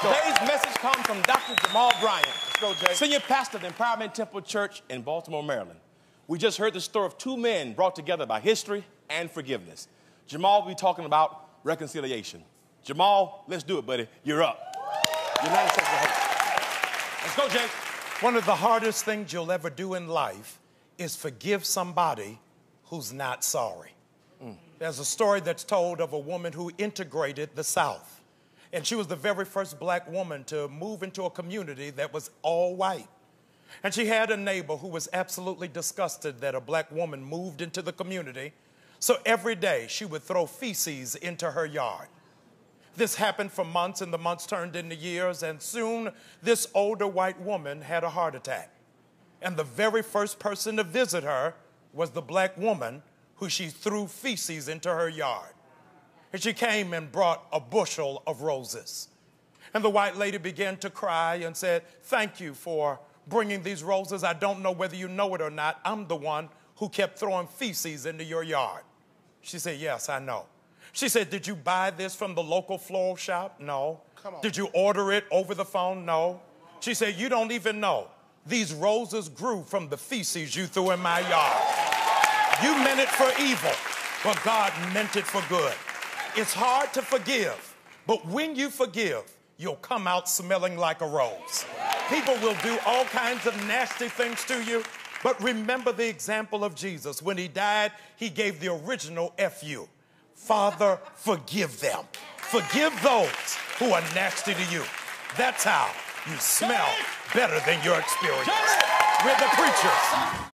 Today's message comes from Dr. Jamal Bryant, go, Jay. senior pastor of the Empowerment Temple Church in Baltimore, Maryland. We just heard the story of two men brought together by history and forgiveness. Jamal will be talking about reconciliation. Jamal, let's do it, buddy. You're up. United States of Let's go, Jay. One of the hardest things you'll ever do in life is forgive somebody who's not sorry. Mm. There's a story that's told of a woman who integrated the South. And she was the very first black woman to move into a community that was all white. And she had a neighbor who was absolutely disgusted that a black woman moved into the community. So every day she would throw feces into her yard. This happened for months, and the months turned into years, and soon this older white woman had a heart attack. And the very first person to visit her was the black woman who she threw feces into her yard. And she came and brought a bushel of roses. And the white lady began to cry and said, Thank you for bringing these roses. I don't know whether you know it or not. I'm the one who kept throwing feces into your yard. She said, Yes, I know. She said, Did you buy this from the local floral shop? No. Come on. Did you order it over the phone? No. She said, You don't even know. These roses grew from the feces you threw in my yard. You meant it for evil, but God meant it for good. It's hard to forgive, but when you forgive, you'll come out smelling like a rose. People will do all kinds of nasty things to you, but remember the example of Jesus. When he died, he gave the original FU. Father, forgive them. Forgive those who are nasty to you. That's how you smell better than your experience. We're the preachers.